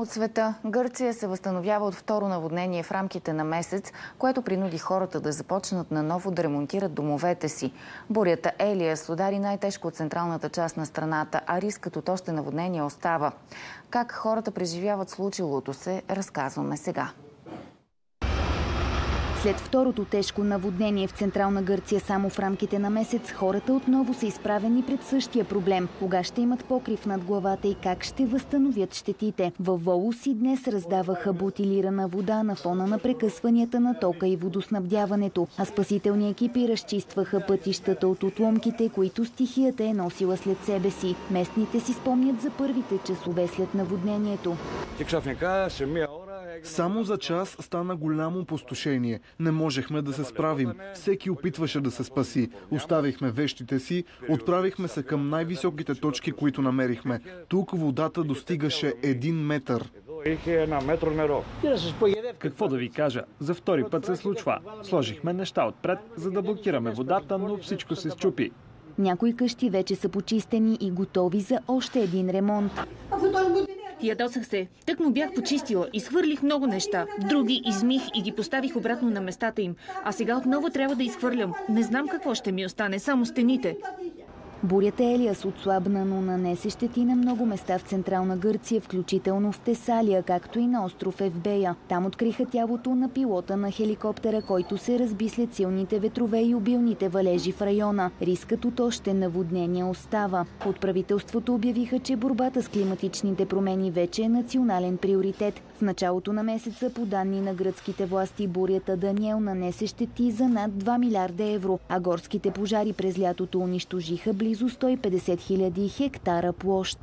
От света Гърция се възстановява от второ наводнение в рамките на месец, което принуди хората да започнат наново да ремонтират домовете си. Бурята Елиас удари най-тежко от централната част на страната, а рискът от още наводнение остава. Как хората преживяват случилото се, разказваме сега. След второто тежко наводнение в Централна Гърция само в рамките на месец, хората отново са изправени пред същия проблем. Кога ще имат покрив над главата и как ще възстановят щетите? В Волос и днес раздаваха бутилирана вода на фона на прекъсванията на тока и водоснабдяването, а спасителни екипи разчистваха пътищата от отломките, които стихията е носила след себе си. Местните си спомнят за първите часове след наводнението. Само за час стана голямо опустошение. Не можехме да се справим. Всеки опитваше да се спаси. Оставихме вещите си, отправихме се към най-високите точки, които намерихме. Тук водата достигаше един метър. Какво да ви кажа? За втори път се случва. Сложихме неща отпред, за да блокираме водата, но всичко се счупи. Някои къщи вече са почистени и готови за още един ремонт. Ядосах се. Тък му бях почистила. Изхвърлих много неща. Други измих и ги поставих обратно на местата им. А сега отново трябва да изхвърлям. Не знам какво ще ми остане, само стените. Бурята Елиас отслабна, но нанесе щети на много места в Централна Гърция, включително в Тесалия, както и на остров Евбея. Там откриха тялото на пилота на хеликоптера, който се разби след силните ветрове и обилните валежи в района. Рискът от още наводнения остава. От правителството обявиха, че борбата с климатичните промени вече е национален приоритет. В началото на месеца, по данни на гръцките власти, бурята Даниел нанесе щети за над 2 милиарда евро, а горските пожари през лятото унищожиха близо близо 150 000 хектара площ.